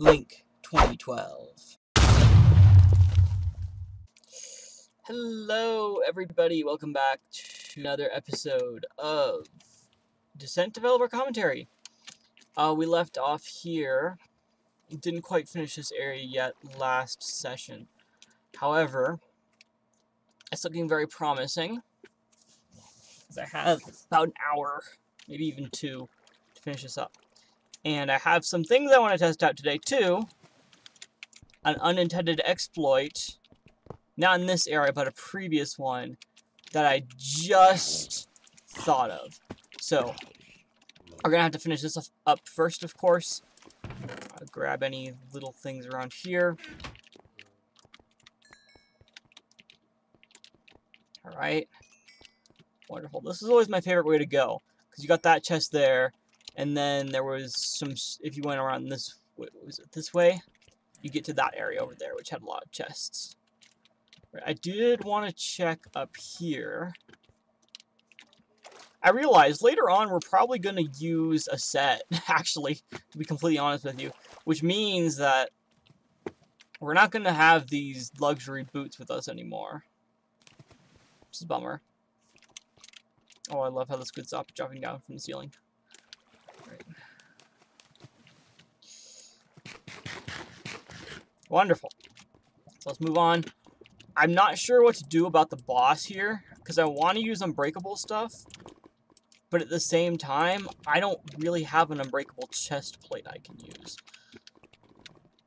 Link 2012. Hello, everybody. Welcome back to another episode of Dissent Developer Commentary. Uh, we left off here. Didn't quite finish this area yet last session. However, it's looking very promising. I have about an hour, maybe even two, to finish this up. And I have some things I want to test out today, too. An unintended exploit, not in this area, but a previous one, that I just thought of. So, we're going to have to finish this up first, of course. I'll grab any little things around here. Alright. Wonderful. This is always my favorite way to go. Because you got that chest there, and then there was some, if you went around this, was it this way? You get to that area over there, which had a lot of chests. I did want to check up here. I realized later on we're probably going to use a set, actually, to be completely honest with you. Which means that we're not going to have these luxury boots with us anymore. Which is a bummer. Oh, I love how this stop dropping down from the ceiling. Wonderful. So let's move on. I'm not sure what to do about the boss here, because I want to use unbreakable stuff, but at the same time, I don't really have an unbreakable chest plate I can use.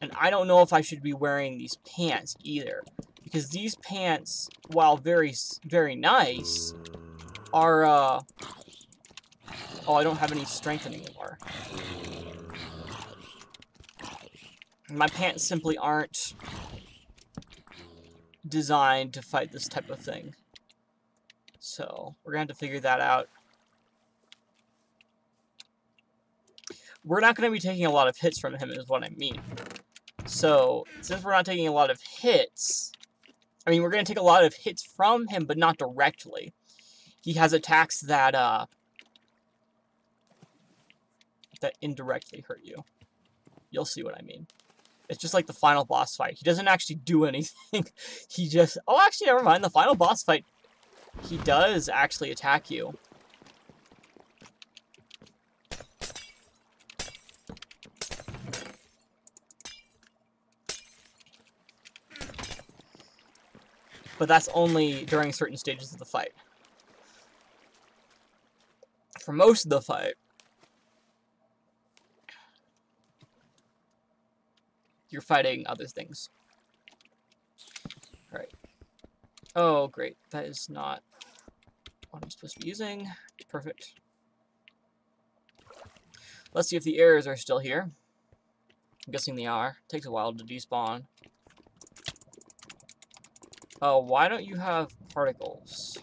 And I don't know if I should be wearing these pants either, because these pants, while very, very nice, are, uh... Oh, I don't have any strength anymore. My pants simply aren't designed to fight this type of thing. So, we're going to have to figure that out. We're not going to be taking a lot of hits from him, is what I mean. So, since we're not taking a lot of hits... I mean, we're going to take a lot of hits from him, but not directly. He has attacks that, uh... that indirectly hurt you. You'll see what I mean. It's just like the final boss fight. He doesn't actually do anything. he just... Oh, actually, never mind. The final boss fight, he does actually attack you. But that's only during certain stages of the fight. For most of the fight, you're fighting other things. Right. Oh, great. That is not what I'm supposed to be using. Perfect. Let's see if the errors are still here. I'm guessing they are. Takes a while to despawn. Oh, why don't you have particles?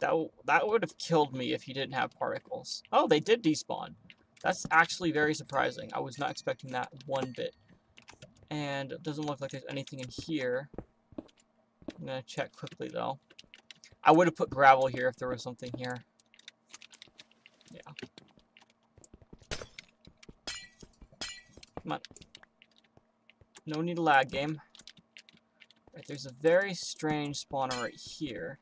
That, that would have killed me if you didn't have particles. Oh, they did despawn. That's actually very surprising. I was not expecting that one bit. And it doesn't look like there's anything in here. I'm going to check quickly, though. I would have put gravel here if there was something here. Yeah. Come on. No need to lag, game. Right, there's a very strange spawner right here.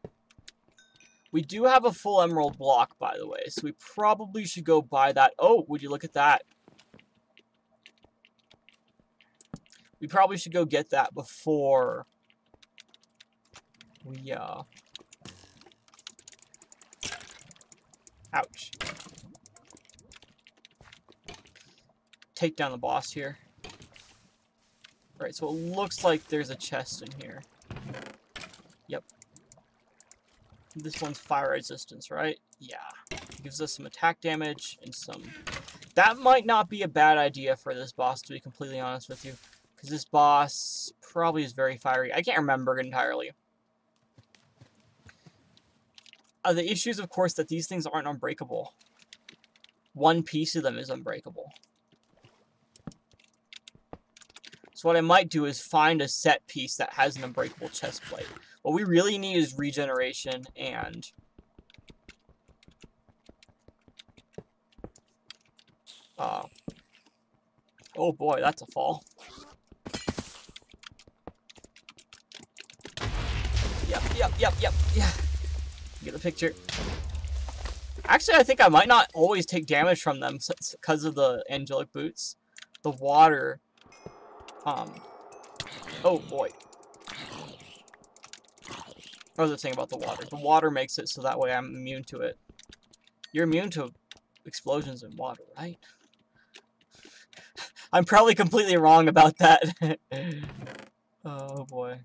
We do have a full emerald block, by the way, so we probably should go buy that. Oh, would you look at that? We probably should go get that before we, uh... Ouch. Take down the boss here. Right, so it looks like there's a chest in here. Yep. This one's fire resistance, right? Yeah. It gives us some attack damage and some... That might not be a bad idea for this boss, to be completely honest with you. Because this boss probably is very fiery. I can't remember entirely. Uh, the issue is, of course, that these things aren't unbreakable. One piece of them is unbreakable. So what I might do is find a set piece that has an unbreakable chest plate. What we really need is regeneration and... Uh, Oh boy, that's a fall. Yep, yep, yep, yep, yeah. Get the picture. Actually, I think I might not always take damage from them because of the angelic boots. The water. Um. Oh boy. I saying about the water? The water makes it so that way I'm immune to it. You're immune to explosions in water, right? I'm probably completely wrong about that. oh boy.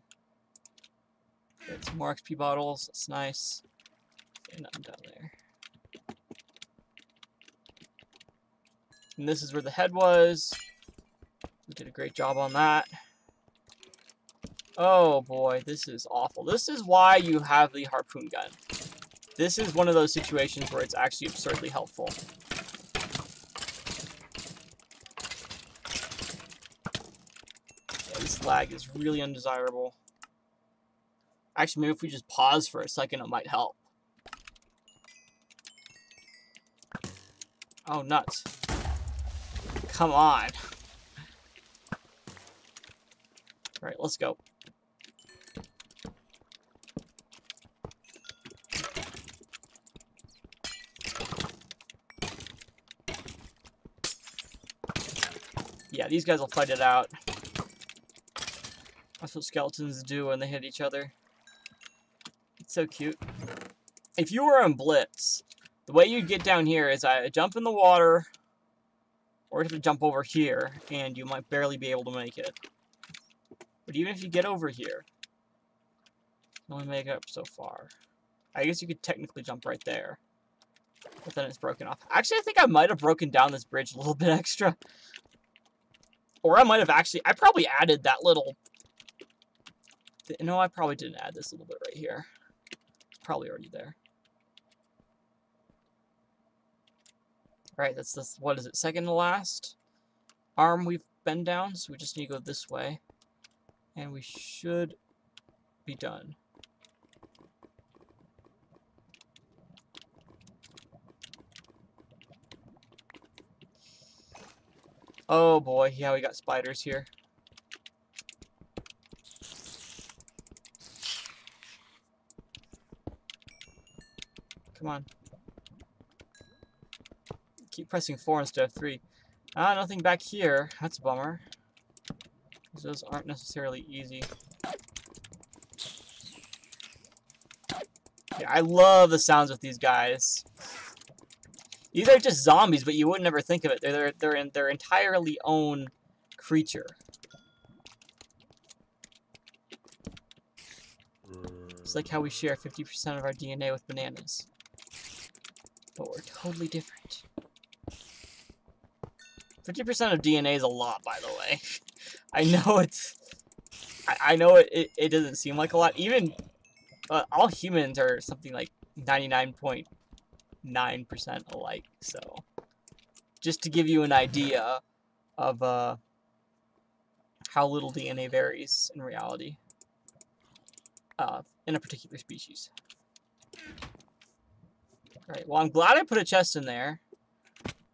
Get some more XP bottles. That's nice. Okay, nothing down there. And this is where the head was. We did a great job on that. Oh boy, this is awful. This is why you have the harpoon gun. This is one of those situations where it's actually absurdly helpful. Yeah, this lag is really undesirable. Actually, maybe if we just pause for a second, it might help. Oh, nuts. Come on. Alright, let's go. These guys will fight it out. That's what skeletons do when they hit each other. It's so cute. If you were in Blitz, the way you'd get down here is I jump in the water, or you have to jump over here, and you might barely be able to make it. But even if you get over here, you only make it up so far. I guess you could technically jump right there. But then it's broken off. Actually, I think I might have broken down this bridge a little bit extra. Or I might have actually... I probably added that little... No, I probably didn't add this little bit right here. Probably already there. Alright, that's the, what is it, second to last arm we've been down, so we just need to go this way. And we should be done. Oh boy, yeah, we got spiders here. Come on keep pressing 4 instead of 3. Ah, nothing back here. That's a bummer. Those aren't necessarily easy. Yeah, I love the sounds with these guys. These are just zombies, but you would never think of it. They're they're they're in their entirely own creature. It's like how we share 50% of our DNA with bananas. But we're totally different. 50% of DNA is a lot, by the way. I know it's... I, I know it, it, it, doesn't seem like a lot. Even... Uh, all humans are something like 99.9% alike, so... Just to give you an idea of uh, how little DNA varies in reality uh, in a particular species. Alright, well I'm glad I put a chest in there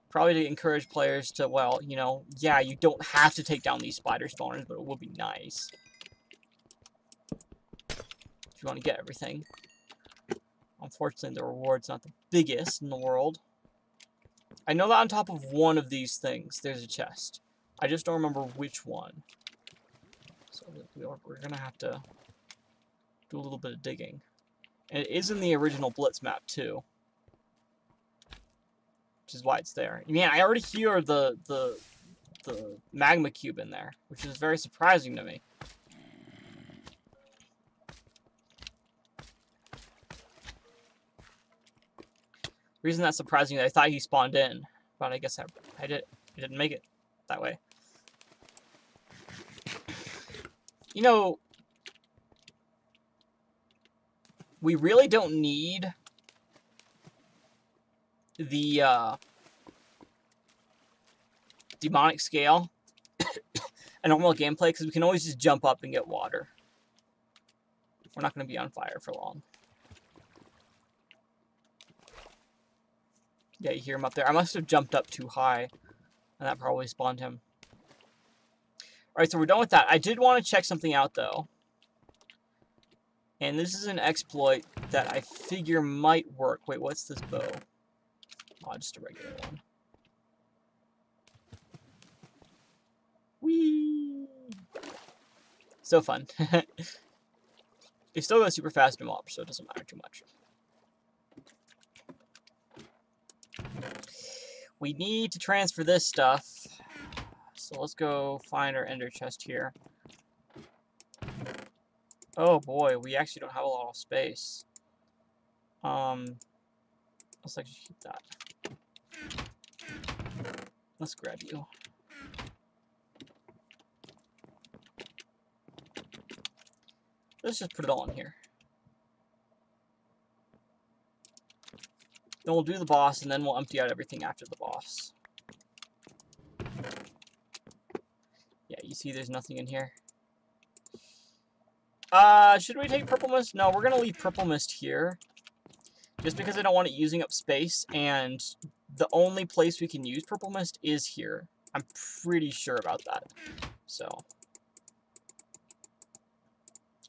probably to encourage players to, well, you know, yeah, you don't have to take down these spider spawners, but it would be nice. If you want to get everything. Unfortunately, the reward's not the biggest in the world. I know that on top of one of these things, there's a chest. I just don't remember which one. So we're going to have to do a little bit of digging. And it is in the original Blitz map, too which is why it's there. Man, I already hear the the the magma cube in there, which is very surprising to me. Reason that's surprising, I thought he spawned in, but I guess I, I did. I didn't make it that way. You know, we really don't need the uh, demonic scale and normal gameplay because we can always just jump up and get water. We're not going to be on fire for long. Yeah, you hear him up there. I must have jumped up too high, and that probably spawned him. Alright, so we're done with that. I did want to check something out, though. And this is an exploit that I figure might work. Wait, what's this bow? Oh, just a regular one. Whee! So fun. they still go super fast in Mob, so it doesn't matter too much. We need to transfer this stuff. So let's go find our ender chest here. Oh boy, we actually don't have a lot of space. Um, let's actually keep that. Let's grab you. Let's just put it all in here. Then we'll do the boss, and then we'll empty out everything after the boss. Yeah, you see there's nothing in here. Uh, should we take Purple Mist? No, we're going to leave Purple Mist here. Just because I don't want it using up space, and the only place we can use Purple Mist is here. I'm pretty sure about that. So.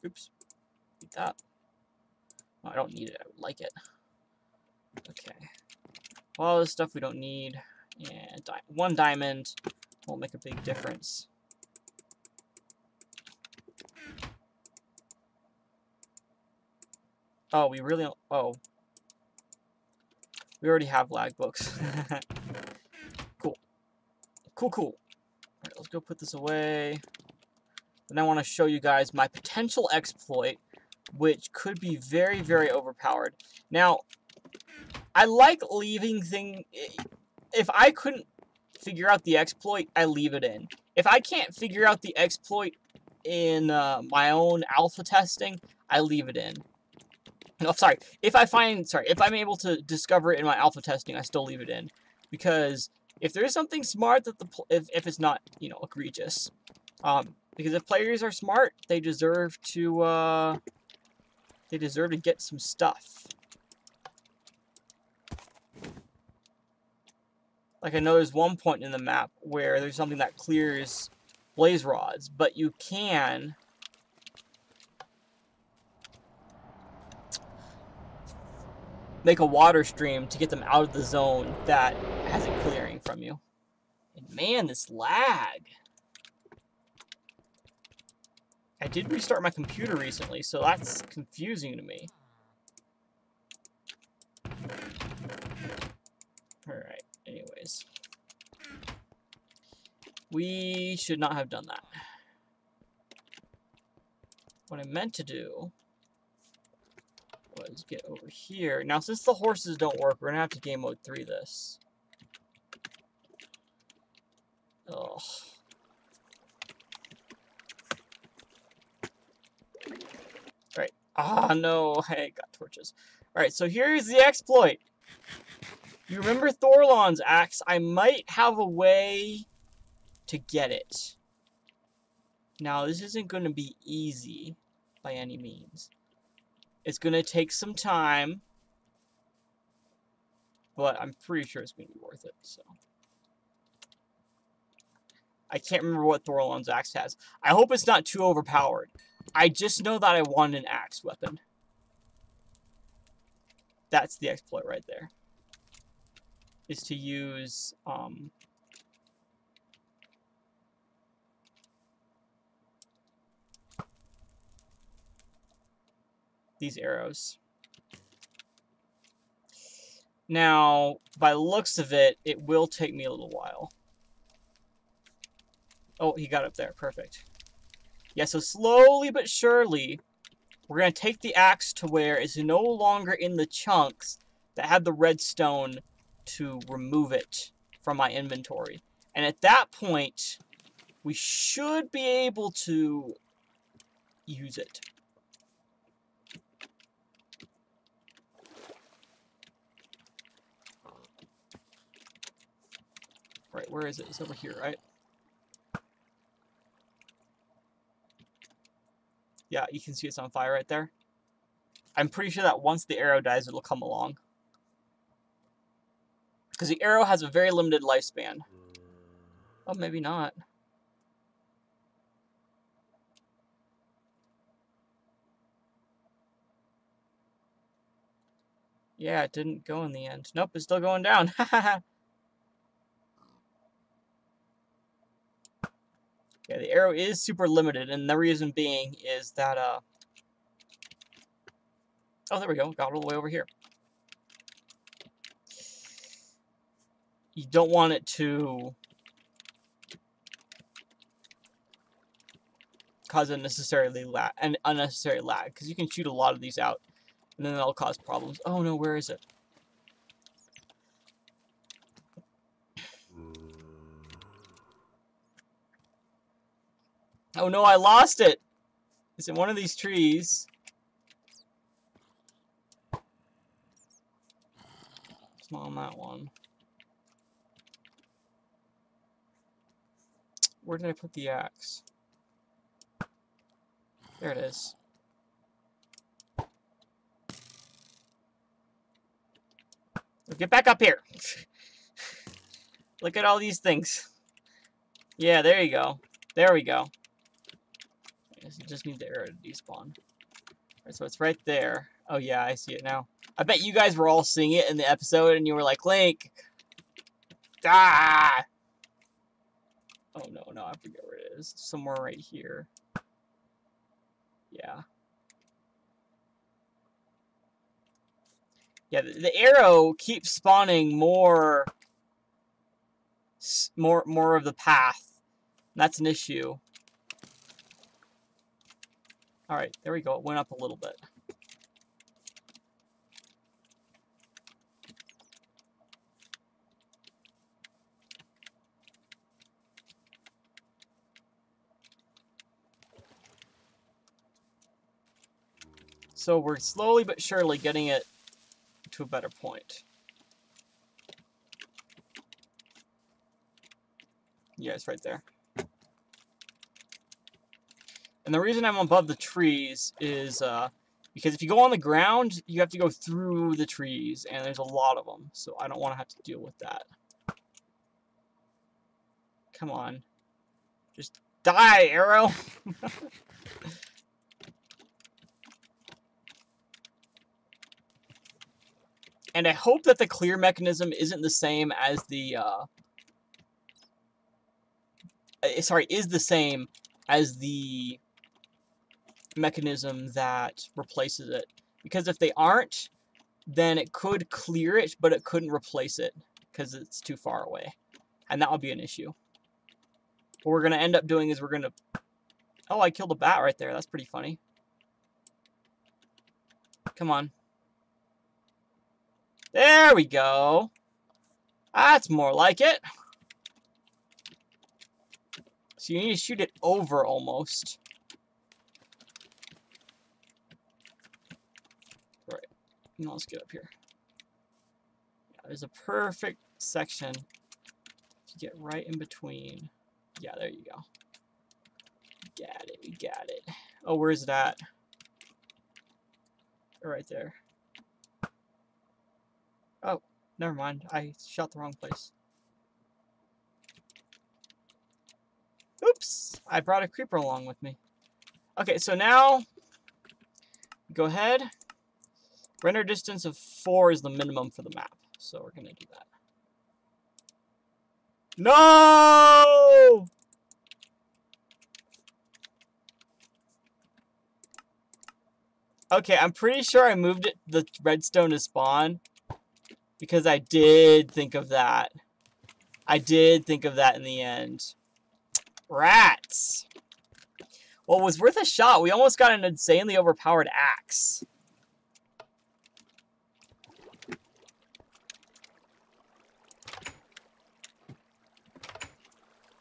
Oops. Need that. I don't need it. I would like it. Okay. All this stuff we don't need. And di one diamond won't make a big difference. Oh, we really... Oh. We already have lag books. cool. Cool, cool. Alright, let's go put this away. Then I want to show you guys my potential exploit, which could be very, very overpowered. Now, I like leaving thing. If I couldn't figure out the exploit, I leave it in. If I can't figure out the exploit in uh, my own alpha testing, I leave it in. No, sorry. If I find, sorry, if I'm able to discover it in my alpha testing, I still leave it in. Because if there's something smart that the, if, if it's not, you know, egregious. Um, because if players are smart, they deserve to, uh, they deserve to get some stuff. Like, I know there's one point in the map where there's something that clears blaze rods, but you can make a water stream to get them out of the zone that has it clearing from you. And man, this lag. I did restart my computer recently, so that's confusing to me. Alright, anyways. We should not have done that. What I meant to do was get over here. Now, since the horses don't work, we're going to have to game mode 3 this. Oh. Right. Ah, no. I got torches. Alright, so here's the exploit. You remember Thorlon's axe? I might have a way to get it. Now, this isn't going to be easy by any means. It's going to take some time, but I'm pretty sure it's going to be worth it, so. I can't remember what Thorlon's axe has. I hope it's not too overpowered. I just know that I want an axe weapon. That's the exploit right there. Is to use, um, these arrows. Now, by looks of it, it will take me a little while. Oh, he got up there. Perfect. Yeah, so slowly but surely, we're going to take the axe to where it's no longer in the chunks that had the redstone to remove it from my inventory. And at that point, we should be able to use it. Right, where is it? It's over here, right? Yeah, you can see it's on fire right there. I'm pretty sure that once the arrow dies, it'll come along. Because the arrow has a very limited lifespan. Oh, maybe not. Yeah, it didn't go in the end. Nope, it's still going down. yeah, the arrow is super limited, and the reason being is that, uh... Oh, there we go. Got all the way over here. You don't want it to cause unnecessarily lag, an unnecessary lag, because you can shoot a lot of these out, and then that'll cause problems. Oh no, where is it? Oh no, I lost it! It's in one of these trees. It's not on that one. Where did I put the axe? There it is. Get back up here. Look at all these things. Yeah, there you go. There we go. You just need the arrow to despawn. Right, so it's right there. Oh yeah, I see it now. I bet you guys were all seeing it in the episode and you were like, Link! Ah! Oh no, no, I forget where it is. Somewhere right here. Yeah. Yeah, the, the arrow keeps spawning more, more, more of the path. That's an issue. Alright, there we go. It went up a little bit. So we're slowly but surely getting it to a better point. Yeah, it's right there. And the reason I'm above the trees is uh, because if you go on the ground, you have to go through the trees, and there's a lot of them, so I don't want to have to deal with that. Come on. Just die, arrow! And I hope that the clear mechanism isn't the same as the, uh, eh, sorry, is the same as the mechanism that replaces it. Because if they aren't, then it could clear it, but it couldn't replace it because it's too far away. And that would be an issue. What we're going to end up doing is we're going to... Oh, I killed a bat right there. That's pretty funny. Come on. There we go. That's more like it. So you need to shoot it over almost. Right. Let's get up here. Yeah, there's a perfect section to get right in between. Yeah, there you go. Got it, we got it. Oh, where's that? Right there. Oh, never mind. I shot the wrong place. Oops! I brought a creeper along with me. Okay, so now, go ahead. Render distance of 4 is the minimum for the map. So we're going to do that. No! Okay, I'm pretty sure I moved it the redstone to spawn because I did think of that. I did think of that in the end. Rats! Well, it was worth a shot. We almost got an insanely overpowered axe.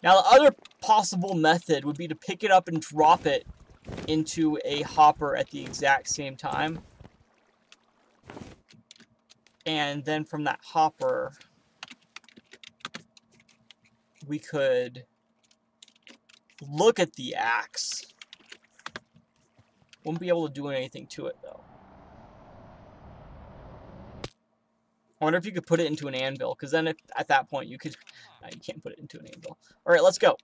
Now, the other possible method would be to pick it up and drop it into a hopper at the exact same time. And then from that hopper we could look at the axe. Won't be able to do anything to it though I wonder if you could put it into an anvil, because then if, at that point you could... No, you can't put it into an anvil. Alright, let's go.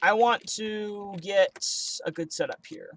I want to get a good setup here.